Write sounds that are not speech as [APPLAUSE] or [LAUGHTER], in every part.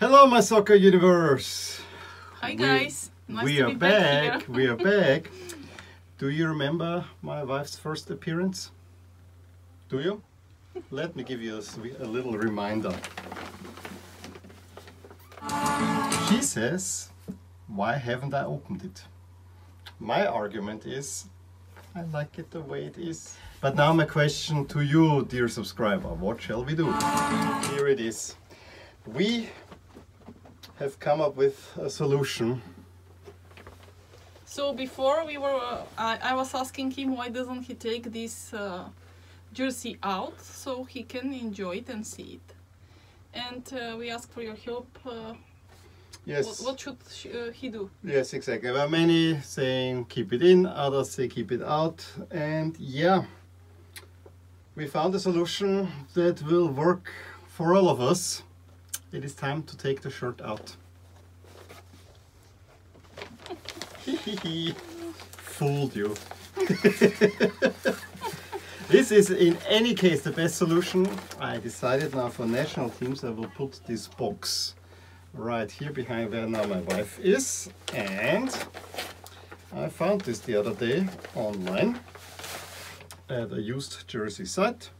Hello, my soccer universe. Hi We- guys. Nice we are back, back. we are [LAUGHS] back. Do you remember my wife's first appearance? Do you? Let me give you a, a little reminder. She says, Why haven't I opened it? My argument is, I like it the way it is. But now, my question to you, dear subscriber what shall we do? Here it is. We have come up with a solution So before we were, uh, I, I was asking him why doesn't he take this uh, jersey out so he can enjoy it and see it. And uh, we asked for your help. Uh, Yes. what, what should sh- uh, he do? Yes, exactly. There are many saying keep it in, others say keep it out, and yeah, we found a solution that will work for all of us. It is time to take the shirt out. [LAUGHS] Fooled you. [LAUGHS] this is in any case the best solution. I decided now for national teams I will put this box right here behind where now my wife is and I found this the other day online at a used jersey site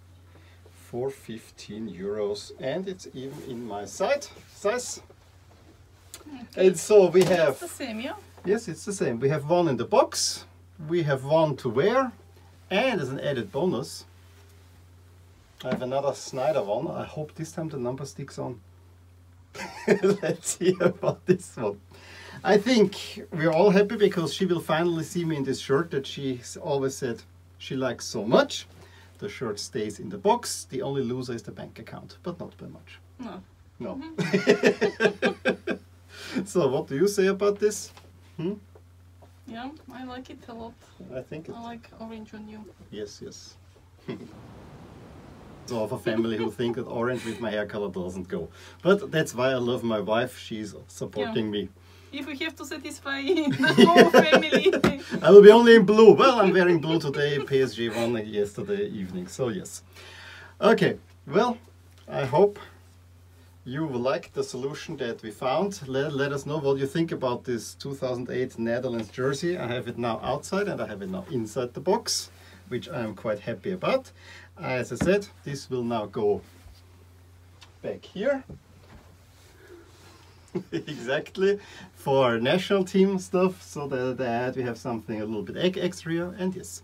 for 15 euros and it's even in my size and so we have It's same, yeah? yes it's the same we have one in the box we have one to wear and as an added bonus I have another Sneijder one I hope this time the number sticks on [LAUGHS] Let's see about this one. I think we're all happy because she will finally see me in this shirt that she always said she likes so much. The shirt stays in the box. The only loser is the bank account, but not by much. No. No. [LAUGHS] so, what do you say about this? Hmm? Yeah, I like it a lot. I think it, I like orange on you. yes, yes. [LAUGHS] so of a family who think that orange with my hair color doesn't go. But that's why I love my wife. She's supporting me. If we have to satisfy [LAUGHS] the whole family. I will be only in blue. Well, I'm wearing blue today. PSG won yesterday evening, so yes. Okay, well, I hope you will like the solution that we found. Let, let us know what you think about this 2008 Netherlands jersey. I have it now outside and I have it now inside the box, which I am quite happy about. As I said, this will now go back here. [LAUGHS] exactly. For national team stuff so that, that we have something a little bit extra and yes.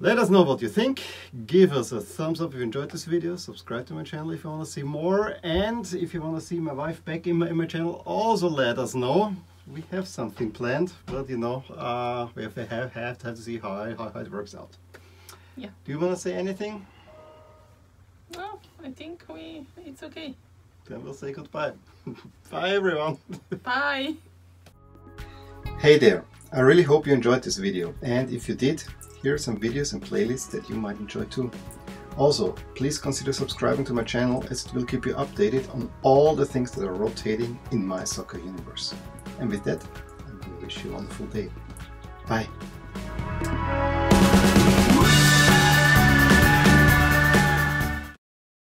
Let us know what you think. Give us a thumbs up if you enjoyed this video. Subscribe to my channel if you want to see more. And if you want to see my wife back in my, in my channel also let us know. We have something planned but you know uh, we have to have, have, to have to see how, how, how it works out. Yeah. do you want to say anything? No, I think we. It's okay. Then we'll say goodbye [LAUGHS] bye everyone [LAUGHS] Bye. Hey there! I really hope you enjoyed this video and if you did, here are some videos and playlists that you might enjoy too. Also, please consider subscribing to my channel as it will keep you updated on all the things that are rotating in my soccer universe. And with that, I will wish you a wonderful day. Bye!